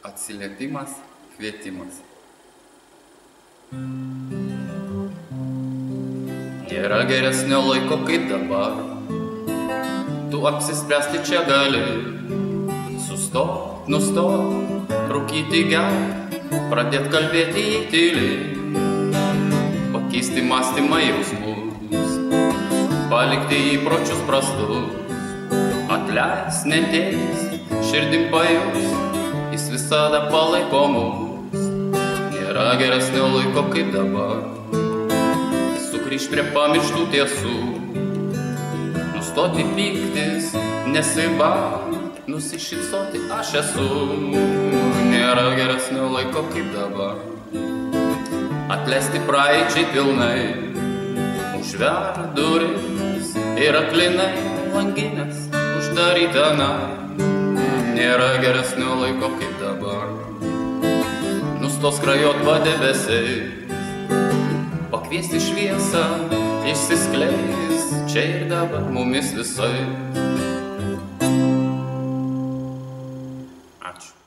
Atsiliepimas, kvietimas. Nėra geresnio laiko kaip dabar. Tu apsispręsti čia gali. Sustok, nustok, rūkyti gerą, pradėt kalbėti į tylį. Pakeisti mąstymą jausmus, palikti įpročius prastus. Atleis, neteis, širdim pajus, visada palaiko mus. Nėra geresnio laiko kaip dabar. Sugrįž prie pamirštų tiesų. Nustoti pyktis, nesiba, nusišypsoti aš esu. Nėra geresnio laiko kaip dabar. Atleisti praeičiai pilnai. Užver duris ir aklinai langinės uždaryta na. Nėra geresnio laiko kaip dabar. Nustos krajot padebesiai. Pakviesti šviesą, išsiskleis čia ir dabar mumis visai. Ačiū.